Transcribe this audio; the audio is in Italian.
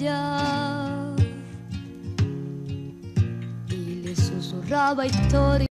studiar y le susurraba historias.